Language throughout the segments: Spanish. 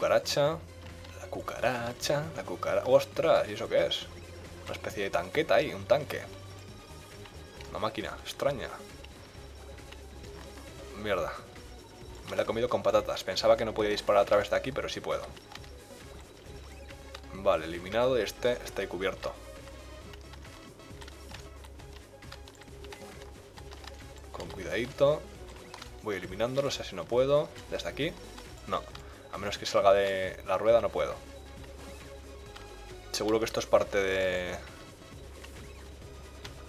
cucaracha. La cucaracha, la cucaracha... ¡Ostras! ¿Y eso qué es? Una especie de tanqueta ahí, un tanque. Una máquina extraña. Mierda. Me la he comido con patatas. Pensaba que no podía disparar a través de aquí, pero sí puedo. Vale, eliminado y este está ahí cubierto. Con cuidadito. Voy eliminándolo, sé si no puedo. Desde aquí. No. A menos que salga de la rueda no puedo. Seguro que esto es parte de...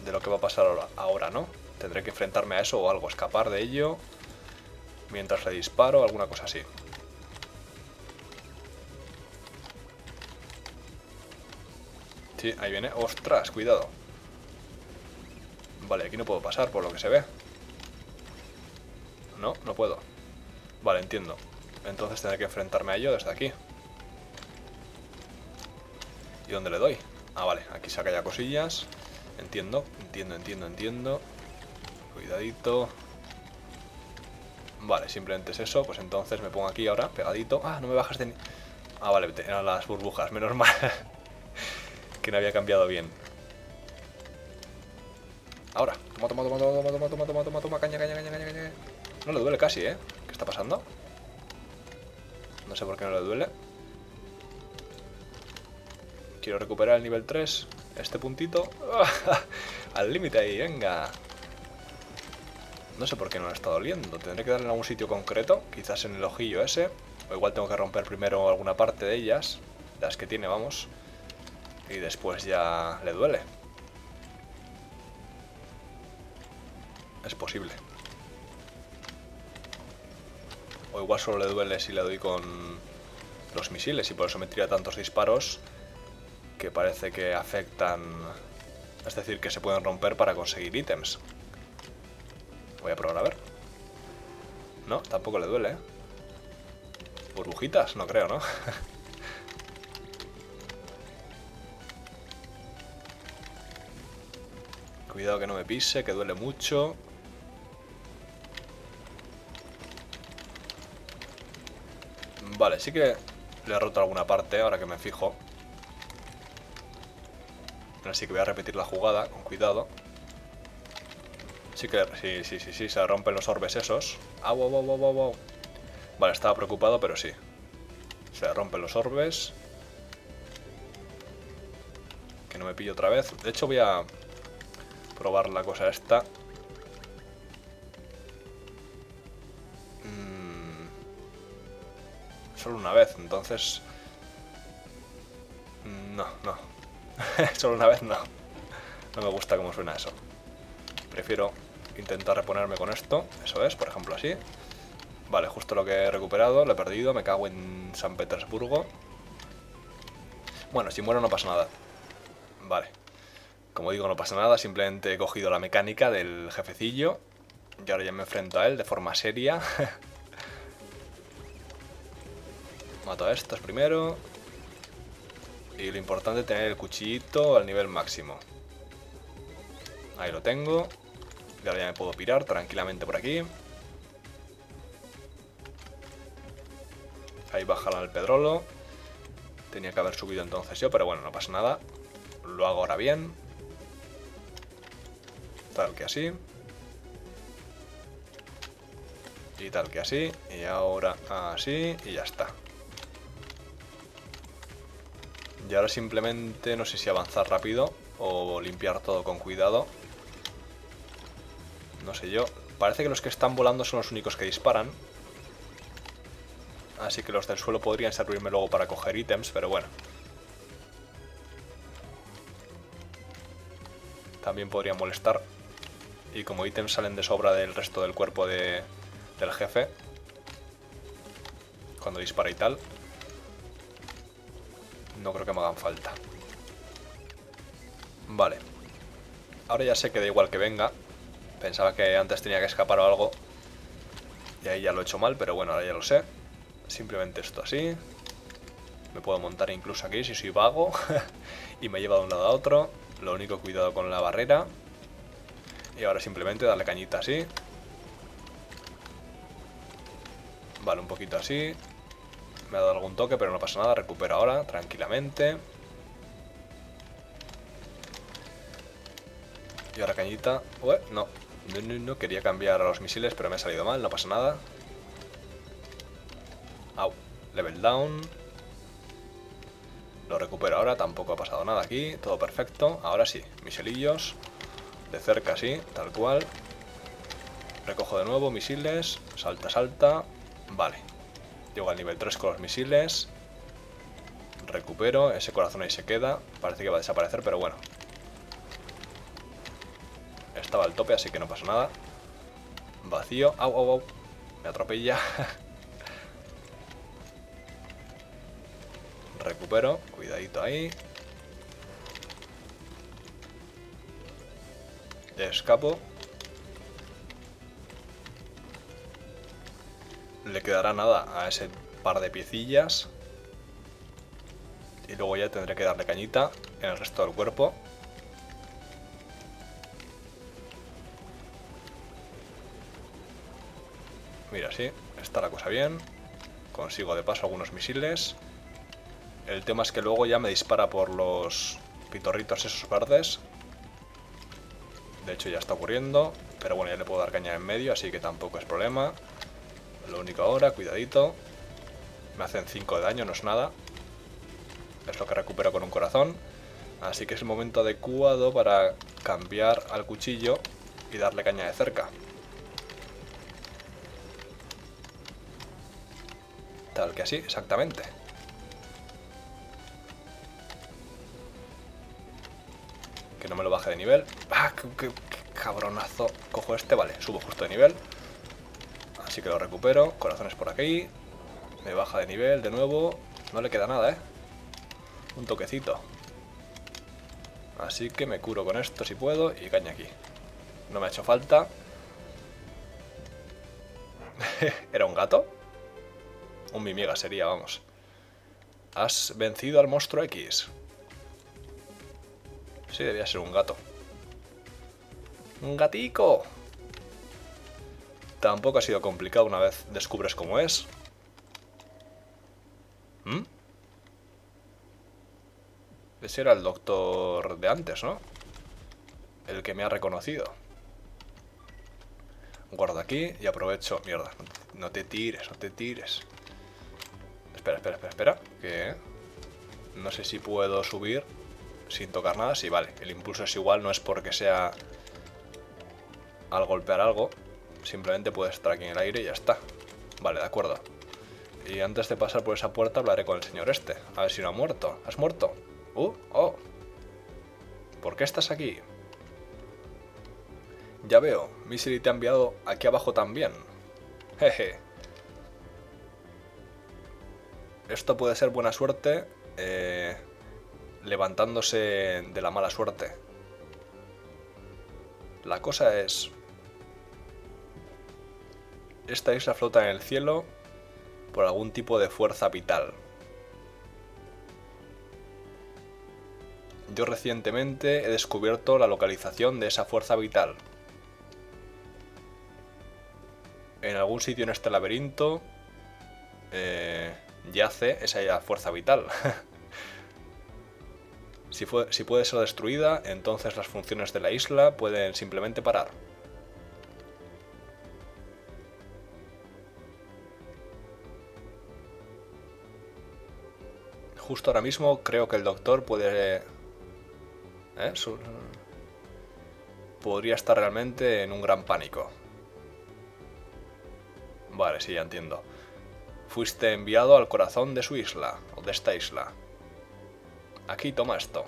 De lo que va a pasar ahora, ¿no? Tendré que enfrentarme a eso o algo, escapar de ello. Mientras le disparo, alguna cosa así. Sí, ahí viene. ¡Ostras! Cuidado. Vale, aquí no puedo pasar por lo que se ve. No, no puedo. Vale, entiendo. Entonces tendré que enfrentarme a ello desde aquí. ¿Y dónde le doy? Ah, vale, aquí saca ya cosillas. Entiendo, entiendo, entiendo, entiendo. Cuidadito. Vale, simplemente es eso. Pues entonces me pongo aquí ahora, pegadito. Ah, no me bajas de... Ah, vale, eran las burbujas, menos mal. que no había cambiado bien. Ahora. Toma, toma, toma, toma, toma, toma, toma, toma, toma, caña, caña, caña, caña, caña. No le duele casi, ¿eh? ¿Qué está pasando? No sé por qué no le duele. Quiero recuperar el nivel 3. Este puntito. Al límite ahí, venga. No sé por qué no le está doliendo. Tendré que darle en algún sitio concreto. Quizás en el ojillo ese. O igual tengo que romper primero alguna parte de ellas. Las que tiene, vamos y después ya le duele. Es posible. O igual solo le duele si le doy con los misiles y por eso me tira tantos disparos que parece que afectan... Es decir, que se pueden romper para conseguir ítems. Voy a probar a ver. No, tampoco le duele. ¿eh? Burbujitas, no creo, ¿no? Cuidado que no me pise, que duele mucho. Vale, sí que le he roto alguna parte, ahora que me fijo. Así que voy a repetir la jugada, con cuidado. Sí que... Sí, sí, sí, sí, se rompen los orbes esos. Ah, wow, wow, wow, wow. Vale, estaba preocupado, pero sí. Se rompen los orbes. Que no me pillo otra vez. De hecho voy a probar la cosa esta. Solo una vez, entonces... No, no. Solo una vez no. No me gusta cómo suena eso. Prefiero intentar reponerme con esto. Eso es, por ejemplo así. Vale, justo lo que he recuperado, lo he perdido. Me cago en San Petersburgo. Bueno, si muero no pasa nada. Vale. Como digo, no pasa nada, simplemente he cogido la mecánica del jefecillo y ahora ya me enfrento a él de forma seria. Mato a estos primero. Y lo importante es tener el cuchillito al nivel máximo. Ahí lo tengo. Y ahora ya me puedo pirar tranquilamente por aquí. Ahí baja el pedrolo. Tenía que haber subido entonces yo, pero bueno, no pasa nada. Lo hago ahora bien. Tal que así. Y tal que así. Y ahora así. Y ya está. Y ahora simplemente no sé si avanzar rápido o limpiar todo con cuidado. No sé yo. Parece que los que están volando son los únicos que disparan. Así que los del suelo podrían servirme luego para coger ítems, pero bueno. También podría molestar y como ítems salen de sobra del resto del cuerpo de, del jefe cuando dispara y tal no creo que me hagan falta. Vale. Ahora ya sé que da igual que venga. Pensaba que antes tenía que escapar o algo. Y ahí ya lo he hecho mal pero bueno ahora ya lo sé. Simplemente esto así. Me puedo montar incluso aquí si soy vago. Y me lleva de un lado a otro. Lo único cuidado con la barrera. Y ahora simplemente darle cañita así. Vale, un poquito así. Me ha dado algún toque, pero no pasa nada. Recupero ahora, tranquilamente. Y ahora cañita. Ué, no. No. Quería cambiar a los misiles, pero me ha salido mal. No pasa nada. Au. Level down. Lo recupero ahora. Tampoco ha pasado nada aquí. Todo perfecto. Ahora sí. Misilillos. De cerca sí. Tal cual. Recojo de nuevo misiles. Salta, salta. Vale. Llego al nivel 3 con los misiles. Recupero. Ese corazón ahí se queda. Parece que va a desaparecer, pero bueno. Estaba al tope, así que no pasa nada. Vacío. Au, au, au. Me atropella. Recupero. Cuidadito ahí. Escapo. Le quedará nada a ese par de piecillas. Y luego ya tendré que darle cañita en el resto del cuerpo. Mira, sí, está la cosa bien. Consigo de paso algunos misiles. El tema es que luego ya me dispara por los pitorritos esos verdes. De hecho ya está ocurriendo. Pero bueno, ya le puedo dar caña en medio, así que tampoco es problema. Lo único ahora, cuidadito. Me hacen 5 de daño, no es nada. Es lo que recupero con un corazón. Así que es el momento adecuado para cambiar al cuchillo y darle caña de cerca. Tal que así, exactamente. Que no me lo baje de nivel. ¡Ah, qué, cabronazo! Cojo este, vale, subo justo de nivel. Así que lo recupero. Corazones por aquí. Me baja de nivel de nuevo. No le queda nada, ¿eh? Un toquecito. Así que me curo con esto si puedo y caña aquí. No me ha hecho falta. ¿Era un gato? Un mimiga sería, vamos. Has vencido al monstruo X. Sí, debía ser un gato. ¡Un gatico! Tampoco ha sido complicado una vez descubres cómo es. ¿Mm? Ese era el doctor de antes, ¿no? El que me ha reconocido. Guardo aquí y aprovecho... Mierda, no te tires, no te tires. Espera, espera, espera, espera. Que... No sé si puedo subir sin tocar nada. Sí, vale. El impulso es igual, no es porque sea al golpear algo. Simplemente puedes estar aquí en el aire y ya está. Vale, de acuerdo. Y antes de pasar por esa puerta hablaré con el señor este. A ver si no ha muerto. ¿Has muerto? Uh, oh. ¿Por qué estás aquí? Ya veo, Misery te ha enviado aquí abajo también. Jeje. Esto puede ser buena suerte eh, levantándose de la mala suerte. La cosa es... Esta isla flota en el cielo por algún tipo de fuerza vital. Yo recientemente he descubierto la localización de esa fuerza vital. En algún sitio en este laberinto eh, yace esa fuerza vital. si, si puede ser destruida, entonces las funciones de la isla pueden simplemente parar. Justo ahora mismo creo que el doctor puede... ¿eh? Podría estar realmente en un gran pánico. Vale, sí, ya entiendo. Fuiste enviado al corazón de su isla, o de esta isla. Aquí toma esto.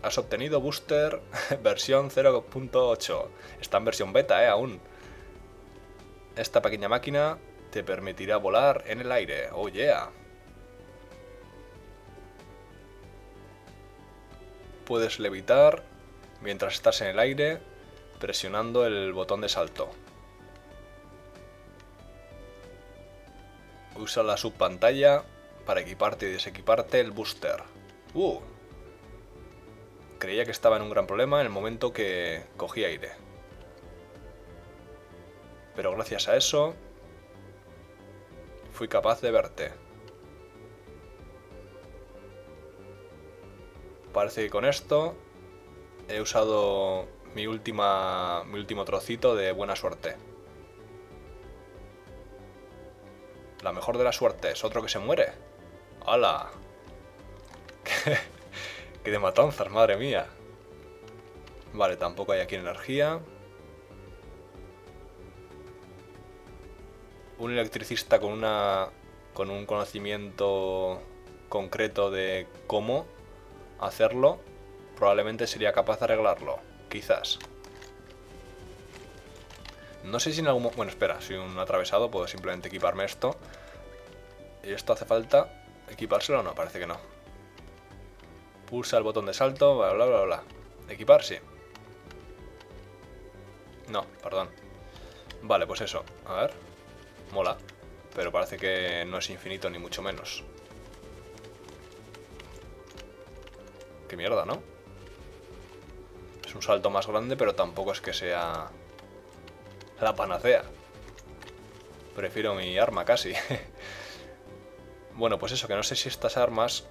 Has obtenido Booster versión 0.8. Está en versión beta, ¿eh? Aún. Esta pequeña máquina te permitirá volar en el aire. Oh, yeah. Puedes levitar mientras estás en el aire presionando el botón de salto. Usa la subpantalla para equiparte y desequiparte el booster. Uh. Creía que estaba en un gran problema en el momento que cogí aire. Pero gracias a eso fui capaz de verte. Parece que con esto he usado mi, última, mi último trocito de buena suerte. La mejor de las suertes, otro que se muere. ¡Hala! ¡Qué, de matanzas, madre mía! Vale, tampoco hay aquí energía. Un electricista con una con un conocimiento concreto de cómo hacerlo, probablemente sería capaz de arreglarlo. Quizás. No sé si en algún... Bueno, espera, soy un atravesado, puedo simplemente equiparme esto. ¿Y esto hace falta equipárselo o no? Parece que no. Pulsa el botón de salto, bla, bla, bla, bla. Equipar, sí. No, perdón. Vale, pues eso. A ver. Mola. Pero parece que no es infinito ni mucho menos. Qué mierda, ¿no? Es un salto más grande, pero tampoco es que sea la panacea. Prefiero mi arma casi. bueno, pues eso, que no sé si estas armas...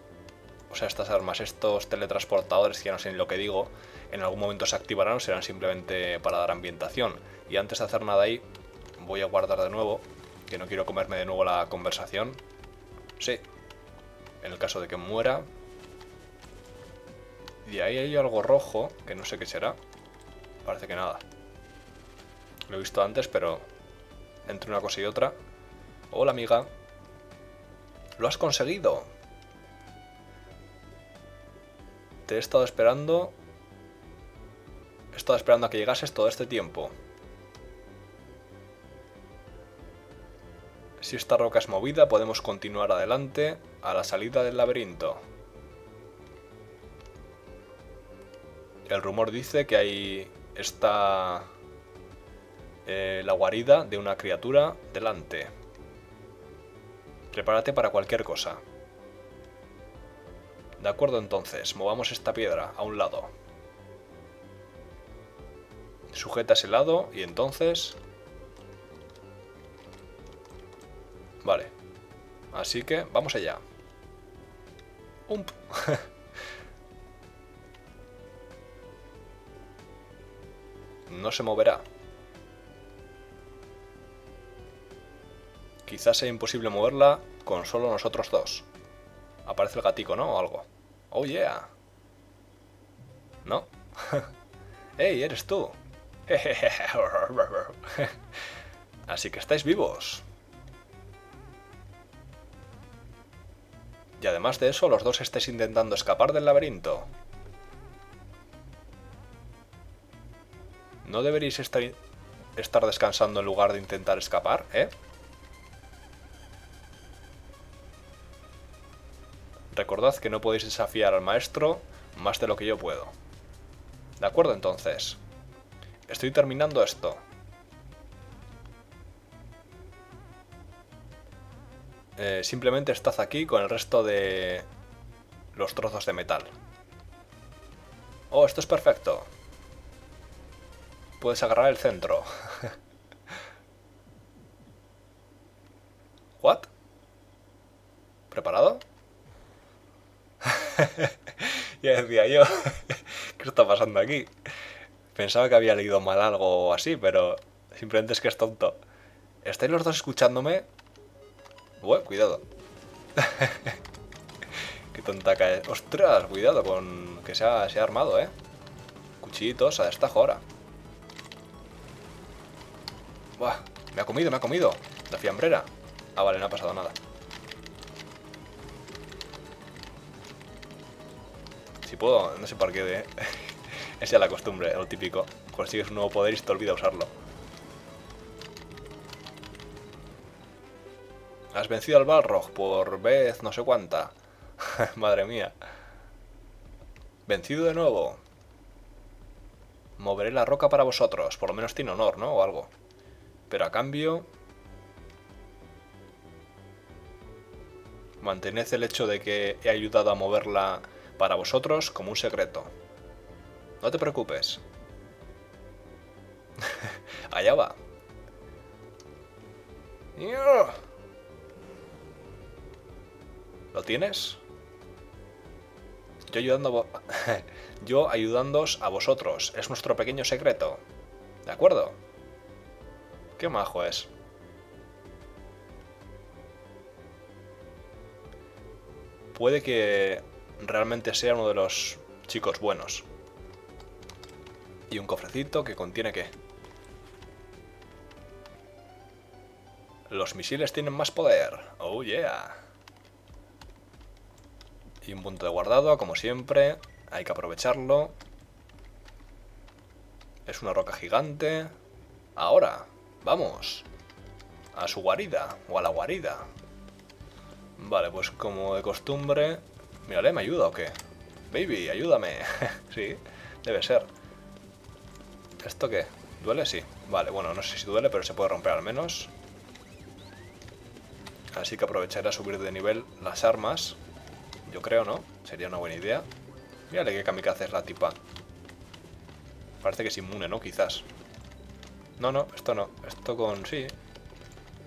O sea, estas armas, estos teletransportadores, que no sé ni lo que digo, en algún momento se activarán o serán simplemente para dar ambientación. Y antes de hacer nada ahí, voy a guardar de nuevo, que no quiero comerme de nuevo la conversación. Sí, en el caso de que muera, y ahí hay algo rojo, que no sé qué será. Parece que nada. Lo he visto antes, pero entre una cosa y otra. Hola, amiga. ¡Lo has conseguido! Te he estado esperando... He estado esperando a que llegases todo este tiempo. Si esta roca es movida, podemos continuar adelante a la salida del laberinto. El rumor dice que ahí está eh, la guarida de una criatura delante. Prepárate para cualquier cosa. De acuerdo entonces, movamos esta piedra a un lado. Sujeta ese lado y entonces... Vale. Así que vamos allá. Ump. no se moverá. Quizás sea imposible moverla con solo nosotros dos. Aparece el gatico, ¿no? O algo. Oh yeah. ¿No? ¡Ey, eres tú! Así que estáis vivos. Y además de eso, los dos estáis intentando escapar del laberinto. ¿No deberéis estar, estar descansando en lugar de intentar escapar, eh? Recordad que no podéis desafiar al maestro más de lo que yo puedo. De acuerdo, entonces. Estoy terminando esto. Eh, simplemente estad aquí con el resto de los trozos de metal. Oh, esto es perfecto. Puedes agarrar el centro. ¿What? ¿Preparado? ya decía yo, ¿qué está pasando aquí? Pensaba que había leído mal algo así, pero simplemente es que es tonto. ¿Estáis los dos escuchándome? Bueno, cuidado. Qué tontaca es. ¡Ostras! Cuidado con que se ha, armado, ¿eh? Cuchillitos a destajo ahora. Buah, me ha comido, me ha comido. La fiambrera. Ah, vale, no ha pasado nada. Si puedo, no sé por qué. De... Esa es la costumbre, lo típico. Consigues un nuevo poder y te olvida usarlo. Has vencido al Balrog por vez no sé cuánta. Madre mía. Vencido de nuevo. Moveré la roca para vosotros. Por lo menos tiene honor, ¿no? O algo. Pero a cambio... Mantened el hecho de que he ayudado a moverla para vosotros como un secreto. No te preocupes. Allá va. ¿Lo tienes? Yo ayudando Yo ayudándoos a vosotros. Es nuestro pequeño secreto. ¿De acuerdo? Qué majo es. Puede que realmente sea uno de los chicos buenos. Y un cofrecito que contiene qué. Los misiles tienen más poder. Oh yeah. Y un punto de guardado, como siempre. Hay que aprovecharlo. Es una roca gigante. Ahora, vamos. A su guarida, o a la guarida. Vale, pues como de costumbre... Mírale, ¿me ayuda o qué? Baby, ayúdame. sí, debe ser. ¿Esto qué? ¿Duele? Sí. Vale, bueno, no sé si duele, pero se puede romper al menos. Así que aprovecharé a subir de nivel las armas. Yo creo, ¿no? Sería una buena idea. Mírale qué kamikaze es la tipa. Parece que es inmune, ¿no? Quizás. No, no, esto no. Esto con... sí.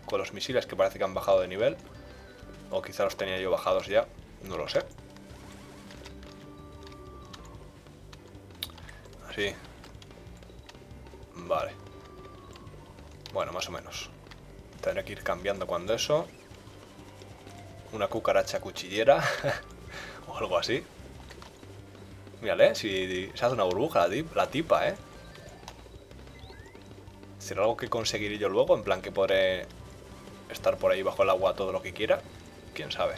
Con los misiles que parece que han bajado de nivel. O quizás los tenía yo bajados ya. No lo sé. Así. Vale. Bueno, más o menos. Tendré que ir cambiando cuando eso. Una cucaracha cuchillera. o algo así. Mírale, si se hace una burbuja la, tipa, ¿eh? ¿Será algo que conseguiré yo luego? En plan que podré estar por ahí bajo el agua todo lo que quiera. Quién sabe.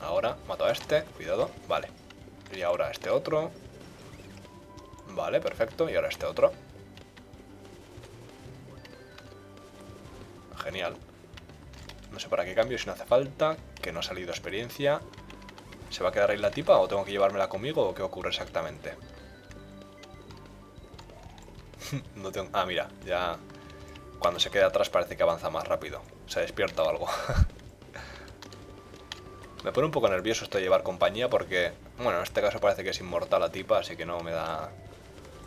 Ahora mato a este, cuidado, vale. Y ahora este otro. Vale, perfecto. Y ahora este otro. Genial. No sé para qué cambio, si no hace falta. Que no ha salido experiencia. ¿Se va a quedar ahí la tipa o tengo que llevármela conmigo o qué ocurre exactamente? no tengo... Ah, mira, ya... Cuando se queda atrás parece que avanza más rápido. Se despierta o algo. me pone un poco nervioso esto de llevar compañía porque... Bueno, en este caso parece que es inmortal la tipa, así que no me da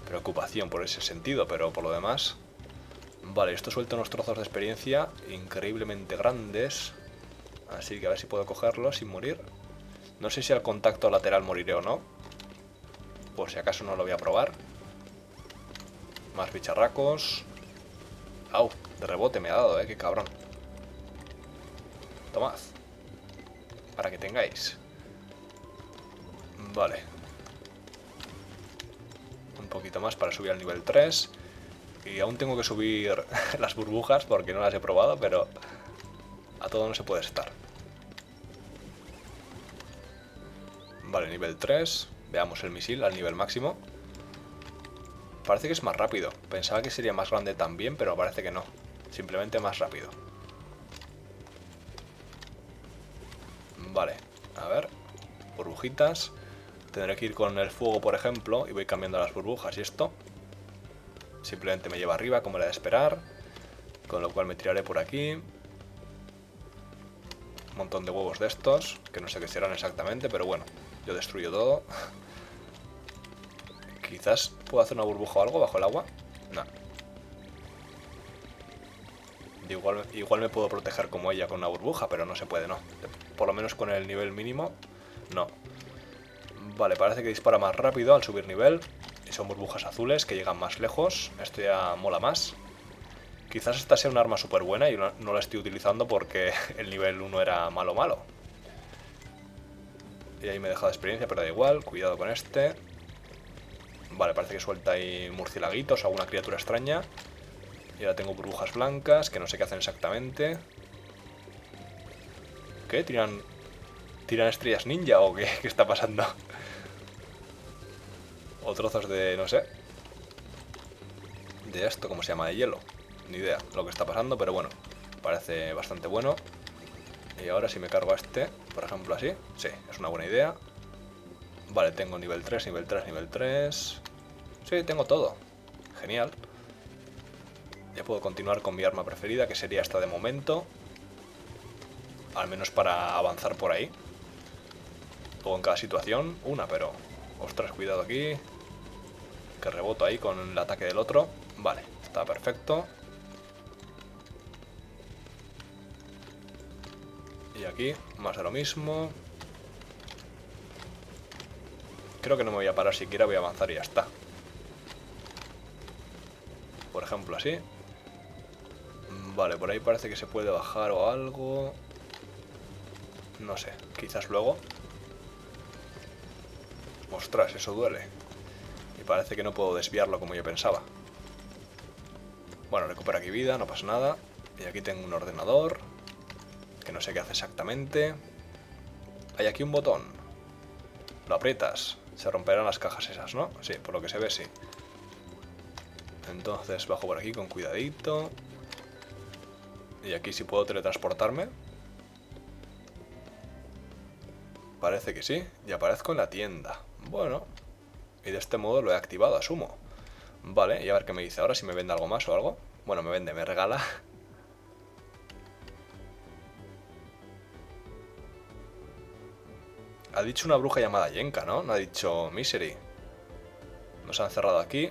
preocupación por ese sentido, pero por lo demás... Vale, esto suelta unos trozos de experiencia increíblemente grandes. Así que a ver si puedo cogerlos sin morir. No sé si al contacto lateral moriré o no. Por si acaso no lo voy a probar. Más bicharracos. Au, de rebote me ha dado, eh, qué cabrón. Tomad. Para que tengáis. Vale. Un poquito más para subir al nivel 3. Y aún tengo que subir las burbujas porque no las he probado, pero a todo no se puede estar. Vale, nivel 3. Veamos el misil al nivel máximo. Parece que es más rápido. Pensaba que sería más grande también, pero parece que no. Simplemente más rápido. Vale, a ver. Burbujitas. Tendré que ir con el fuego, por ejemplo, y voy cambiando las burbujas y esto. Simplemente me lleva arriba, como era de esperar. Con lo cual me tiraré por aquí. Un montón de huevos de estos, que no sé qué serán exactamente, pero bueno, yo destruyo todo. Quizás puedo hacer una burbuja o algo bajo el agua. No. Igual, igual me puedo proteger como ella con una burbuja, pero no se puede, no. Por lo menos con el nivel mínimo, no. Vale, parece que dispara más rápido al subir nivel. Y son burbujas azules que llegan más lejos. Esto ya mola más. Quizás esta sea un arma súper buena y no, la estoy utilizando porque el nivel 1 era malo malo. Y ahí me he dejado experiencia, pero da igual. Cuidado con este. Vale, parece que suelta ahí murcielaguitos alguna criatura extraña. Y ahora tengo burbujas blancas, que no sé qué hacen exactamente. ¿Qué? ¿Tiran, tiran estrellas ninja o qué, qué está pasando? o trozos de, no sé. De esto, ¿cómo se llama? De hielo. Ni idea lo que está pasando, pero bueno. Parece bastante bueno. Y ahora si me cargo a este, por ejemplo así. Sí, es una buena idea. Vale, tengo nivel 3, nivel 3, nivel 3. Sí, tengo todo. Genial. Ya puedo continuar con mi arma preferida, que sería esta de momento. Al menos para avanzar por ahí. Luego en cada situación, una, pero... Ostras, cuidado aquí. Que reboto ahí con el ataque del otro. Vale, está perfecto. Aquí, más de lo mismo. Creo que no me voy a parar siquiera, voy a avanzar y ya está. Por ejemplo, así. Vale, por ahí parece que se puede bajar o algo. No sé, quizás luego. Ostras, eso duele. Y parece que no puedo desviarlo como yo pensaba. Bueno, recupera aquí vida, no pasa nada. Y aquí tengo un ordenador. Que no sé qué hace exactamente. Hay aquí un botón. Lo aprietas. Se romperán las cajas esas, ¿no? Sí, por lo que se ve, sí. Entonces bajo por aquí con cuidadito. Y aquí sí puedo teletransportarme. Parece que sí. Y aparezco en la tienda. Bueno. Y de este modo lo he activado, asumo. Vale, y a ver qué me dice ahora, si me vende algo más o algo. Bueno, me vende, me regala. Ha dicho una bruja llamada Yenka, ¿no? No ha dicho Misery. Nos han cerrado aquí.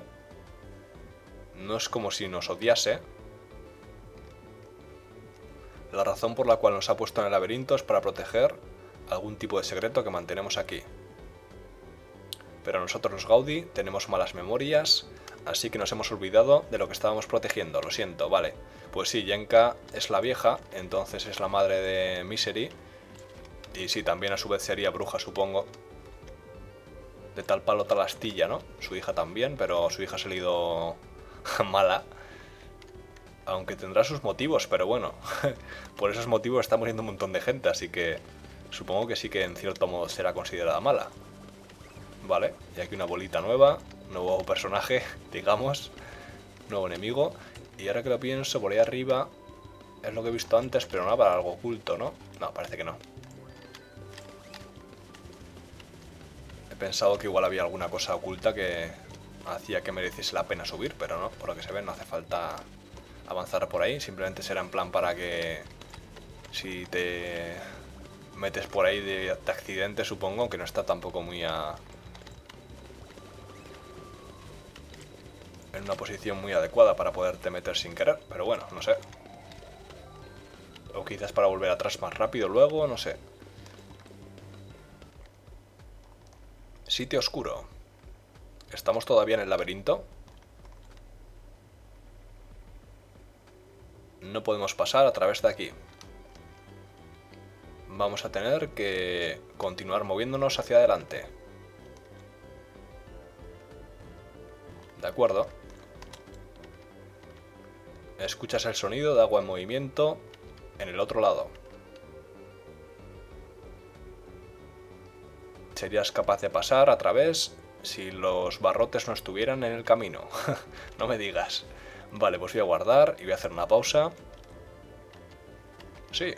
No es como si nos odiase. La razón por la cual nos ha puesto en el laberinto es para proteger algún tipo de secreto que mantenemos aquí. Pero nosotros los Gaudi tenemos malas memorias, así que nos hemos olvidado de lo que estábamos protegiendo, lo siento, vale. Pues sí, Yenka es la vieja, entonces es la madre de Misery. Y sí, también a su vez sería bruja, supongo. De tal palo tal astilla, ¿no? Su hija también, pero su hija ha salido mala. Aunque tendrá sus motivos, pero bueno, por esos motivos está muriendo un montón de gente, así que supongo que sí que en cierto modo será considerada mala. Vale, y aquí una bolita nueva, nuevo personaje, digamos, nuevo enemigo. Y ahora que lo pienso, por ahí arriba es lo que he visto antes, pero no para algo oculto, ¿no? No, parece que no. He pensado que igual había alguna cosa oculta que hacía que mereciese la pena subir, pero no, por lo que se ve no hace falta avanzar por ahí, simplemente será en plan para que si te metes por ahí de, accidente, supongo, que no está tampoco muy a... en una posición muy adecuada para poderte meter sin querer, pero bueno, no sé. O quizás para volver atrás más rápido luego, no sé. Sitio oscuro. ¿Estamos todavía en el laberinto? no podemos pasar a través de aquí. Vamos a tener que continuar moviéndonos hacia adelante. De acuerdo. Escuchas el sonido de agua en movimiento en el otro lado. Serías capaz de pasar a través si los barrotes no estuvieran en el camino. no me digas. Vale, pues voy a guardar y voy a hacer una pausa. Sí,